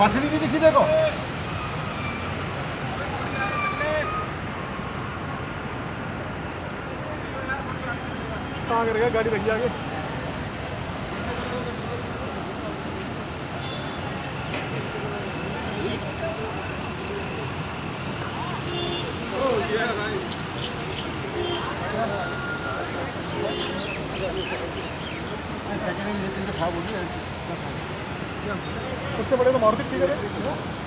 मछली भी दिखी देखो कहाँ गाड़ी लगी आगे उससे बड़े तो मारुति ठीक है